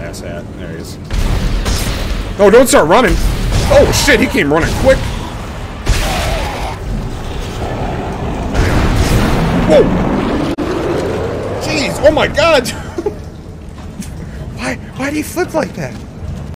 ass hat. There he is. Oh, don't start running. Oh, shit, he came running quick. Whoa! Jeez, oh my god! why, why do he flip like that?